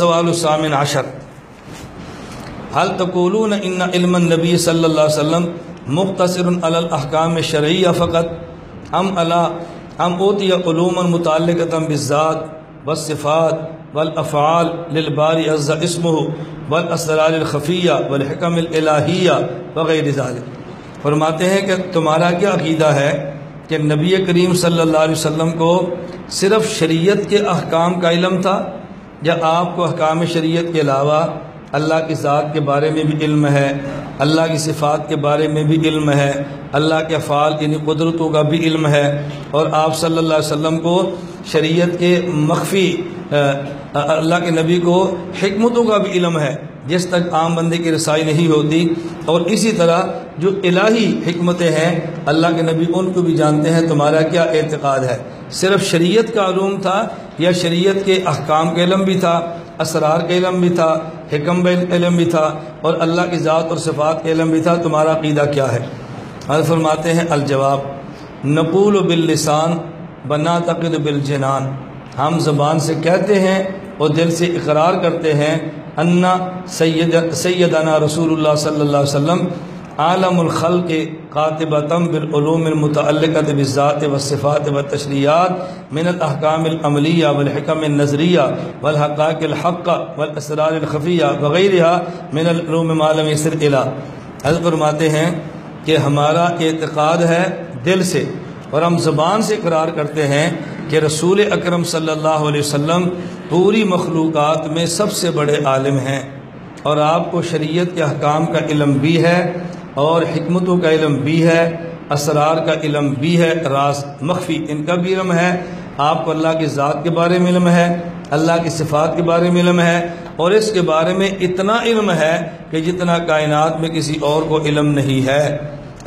السوال السامن عشر۔ هل تقولون ان علم النبی صلی اللہ علیہ وسلم مختصر علی الاحکام الشرعیہ فقط؟ ام علی ام اوتی علوما متعلقتا بالذات والصفات والافعال للباری عز اسمه والاسرار الخفیہ والحکم الالہیہ وغیر ذالک فرماتے ہیں کہ تمہارا کیا عقیدہ ہے کہ نبی کریم صلی اللہ علیہ وسلم کو صرف شریعت کے احکام کا علم تھا؟ یا آپ کو احکام شریعت کے علاوہ اللہ کی ذات کے بارے میں بھی علم ہے، اللہ کی صفات کے بارے میں بھی علم ہے، اللہ کے افعال یعنی قدرتوں کا بھی علم ہے اور آپ صلی اللہ علیہ وسلم کو شریعت کے مخفی اللہ کے نبی کو حکمتوں کا بھی علم ہے۔ جس تک عام بندے کی رسائی نہیں ہوتی اور اسی طرح جو الہی حکمتیں ہیں، اللہ کے نبی ان کو بھی جانتے ہیں، تمہارا کیا اعتقاد ہے؟ صرف شریعت کا علوم تھا یا شریعت کے احکام کا علم بھی تھا، اسرار کا علم بھی تھا، حکم کا علم بھی تھا، اور اللہ کی ذات اور صفات کا علم بھی تھا، تمہارا عقیدہ کیا ہے؟ حضرت فرماتے ہیں، الجواب، نقول و باللسان، بنا تقد بالجنان۔ ہم زبان سے کہتے ہیں اور دل سے اقرار کرتے ہیں، انا سید، سیدنا رسول اللہ صلی اللہ علیہ وسلم عالم الخلق قاطبتم بالعلوم المتعلقة بالذات والصفات والتشریعات من الاحکام العملیہ والحکم النظریہ والحقاق الحق والاسرار الخفیہ وغیرہ من العلوم معلوم یسر الہ۔ حضرت فرماتے ہیں کہ ہمارا اعتقاد ہے دل سے اور ہم زبان سے اقرار کرتے ہیں کہ رسول اکرم صلی اللہ علیہ وسلم پوری مخلوقات میں سب سے بڑے عالم ہیں اور آپ کو شریعت کے احکام کا علم بھی ہے اور حکمتوں کا علم بھی ہے، اسرار کا علم بھی ہے، راز مخفی ان کا بھی علم ہے۔ آپ کو اللہ کی ذات کے بارے میں علم ہے، اللہ کی صفات کے بارے میں علم ہے۔ اور اس کے بارے میں اتنا علم ہے کہ جتنا کائنات میں کسی اور کو علم نہیں ہے۔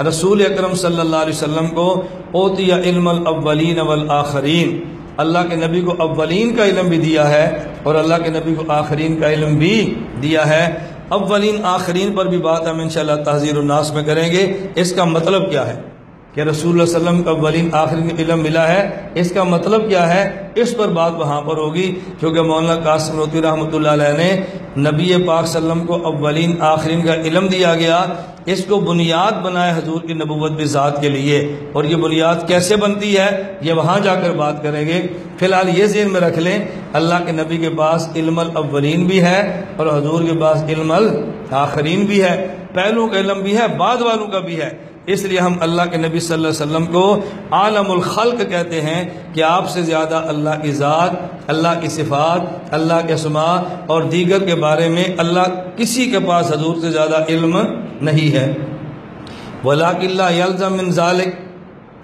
رسول اکرم صلی اللہ علیہ وسلم کو اوتی علم الاولین والآخرین۔ اللہ کے نبی کو اولین کا علم بھی دیا ہے اور اللہ کے نبی کو آخرین کا علم بھی دیا ہے۔ اولین آخرین پر بھی بات ہم انشاءاللہ تحذیر الناس میں کریں گے۔ اس کا مطلب کیا ہے؟ کہ رسول اللہ علیہ وسلم کا اولین آخرین علم ملا ہے۔ اس کا مطلب کیا ہے؟ اس پر بات وہاں پر ہوگی، کیونکہ مولانا قاسم روتی رحمۃ اللہ علیہ نے نبی پاک صلی اللہ علیہ وسلم کو اولین آخرین کا علم دیا گیا۔ اس کو بنیاد بنائے حضور کی نبوت بھی ذات کے لیے۔ اور یہ بنیاد کیسے بنتی ہے؟ یہ وہاں جا کر بات کریں گے۔ فی الحال یہ ذہن میں رکھ لیں، اللہ کے نبی کے پاس علم الاولین بھی ہے اور حضور کے پاس علم الآخرین بھی ہے۔ پہلوں کا علم بھی ہے، بعد والوں کا بھی ہے۔ اس لیے ہم اللہ کے نبی صلی اللہ علیہ وسلم کو عالم الخلق کہتے ہیں کہ آپ سے زیادہ اللہ کی ذات، اللہ کی صفات، اللہ کے اسماء اور دیگر کے بارے میں اللہ کسی کے پاس حضور سے زیادہ علم نہیں ہے۔ ولاک اللہ یلزم من ذالک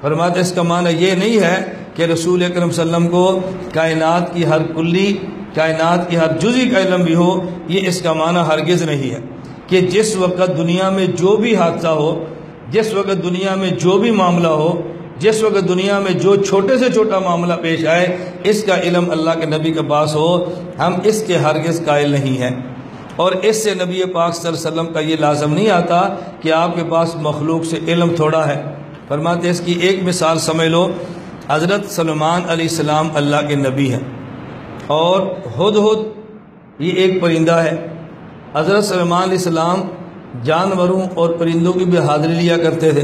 فرماتے اس کا معنی یہ نہیں ہے کہ رسول اکرم صلی اللہ علیہ وسلم کو کائنات کی ہر کلی، کائنات کی ہر جزی کا علم بھی ہو، یہ اس کا معنی ہرگز نہیں ہے کہ جس وقت دنیا میں جو بھی حادثہ ہو جس وقت دنیا میں جو بھی معاملہ ہو، جس وقت دنیا میں جو چھوٹے سے چھوٹا معاملہ پیش آئے، اس کا علم اللہ کے نبی کے پاس ہو، ہم اس کے ہرگز قائل نہیں ہیں۔ اور اس سے نبی پاک صلی اللہ علیہ وسلم کا یہ لازم نہیں آتا کہ آپ کے پاس مخلوق سے علم تھوڑا ہے۔ فرماتے اس کی ایک مثال سمجھ لو، حضرت سلمان علیہ السلام اللہ کے نبی ہیں۔ اور ہد ہد یہ ایک پرندہ ہے۔ حضرت سلمان علیہ السلام جانوروں اور پرندوں کی بھی حاضری لیا کرتے تھے۔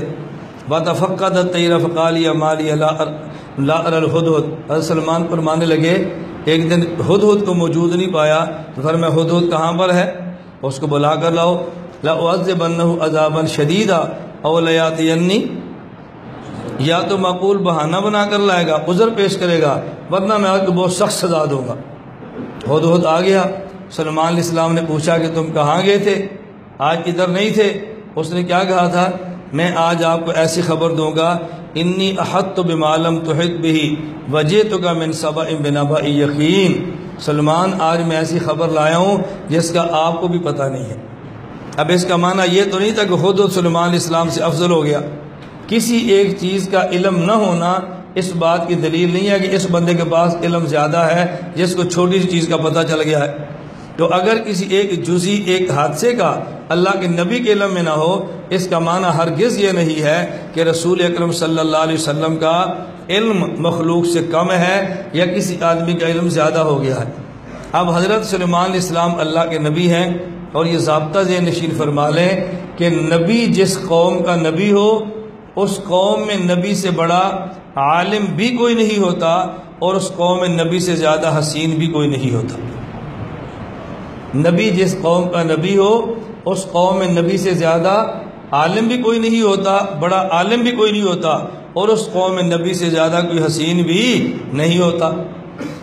بطفقت تیر فقالی مالی اللہ الحد حضرت سلمان پر مانے لگے، ایک دن ہد ہد کو موجود نہیں پایا، تو پھر میں ہد ہد کہاں پر ہے؟ اس کو بلا کر لاؤ۔ لعز بن عذابً شدیدہ اولیات یا تو معقول بہانہ بنا کر لائے گا، عذر پیش کرے گا، ورنہ میں آج کو بہت سخت سزا دوں گا۔ ہد ہد آ گیا۔ سلمان علیہ السلام نے پوچھا کہ تم کہاں گئے تھے؟ آج ادھر نہیں تھے۔ اس نے کیا کہا تھا؟ میں آج آپ کو ایسی خبر دوں گا، انی احد تو بمعلم توحد بھی وجہ تو کا من صبا بنابا یقین. سلمان، آج میں ایسی خبر لایا ہوں جس کا آپ کو بھی پتہ نہیں ہے۔ اب اس کا معنی یہ تو نہیں تھا کہ خود و سلمان اسلام سے افضل ہو گیا۔ کسی ایک چیز کا علم نہ ہونا اس بات کی دلیل نہیں ہے کہ اس بندے کے پاس علم زیادہ ہے، جس کو چھوٹی سی چیز کا پتہ چل گیا ہے۔ تو اگر کسی ایک جزی ایک حادثے کا اللہ کے نبی کے علم میں نہ ہو، اس کا معنی ہرگز یہ نہیں ہے کہ رسول اکرم صلی اللہ علیہ وسلم کا علم مخلوق سے کم ہے یا کسی آدمی کا علم زیادہ ہو گیا ہے۔ اب حضرت سلیمان علیہ السلام اللہ کے نبی ہیں اور یہ ضابطہ ذہن نشین فرما لیں کہ نبی جس قوم کا نبی ہو، اس قوم میں نبی سے بڑا عالم بھی کوئی نہیں ہوتا اور اس قوم میں نبی سے زیادہ حسین بھی کوئی نہیں ہوتا۔ نبی جس قوم کا نبی ہو، اس قوم میں نبی سے زیادہ عالم بھی کوئی نہیں ہوتا، بڑا عالم بھی کوئی نہیں ہوتا، اور اس قوم میں نبی سے زیادہ کوئی حسین بھی نہیں ہوتا۔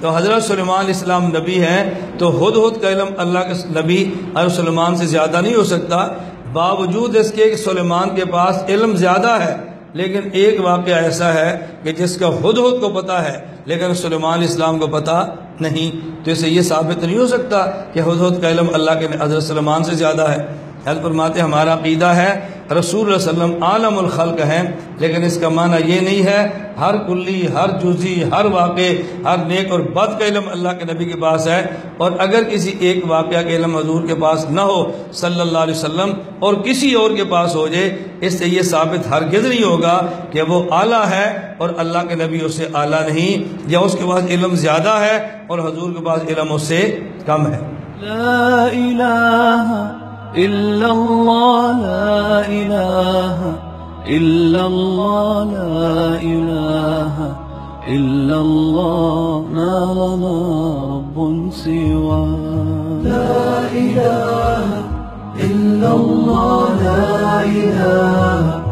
تو حضرت سلیمان علیہ السلام نبی ہیں، تو ہد ہد کا علم اللہ کے نبی حضرت سلیمان سے زیادہ نہیں ہو سکتا۔ باوجود اس کے کہ سلیمان کے پاس علم زیادہ ہے، لیکن ایک واقعہ ایسا ہے کہ جس کا ہد ہد کو پتہ ہے، لیکن سلیمان علیہ السلام کو پتہ نہیں، تو اسے یہ ثابت نہیں ہو سکتا کہ حضرت کا علم اللہ کے حضرت سلمان سے زیادہ ہے۔ حضرت فرماتے، ہمارا عقیدہ ہے رسول اللہ علیہ وسلم عالم الخلق ہیں، لیکن اس کا معنی یہ نہیں ہے، ہر کلی، ہر جزی ہر واقع ہر نیک اور بد کا علم اللہ کے نبی کے پاس ہے۔ اور اگر کسی ایک واقعہ کے علم حضور کے پاس نہ ہو صلی اللہ علیہ وسلم اور کسی اور کے پاس ہو جائے، اس سے یہ ثابت ہرگز نہیں ہوگا کہ وہ اعلیٰ ہے اور اللہ کے نبی اس سے اعلیٰ نہیں، یا اس کے پاس علم زیادہ ہے اور حضور کے پاس علم اس سے کم ہے۔ لا إله إلا الله لا إله إلا الله لا إله إلا الله ما لنا رب سوى لا إله إلا الله لا إله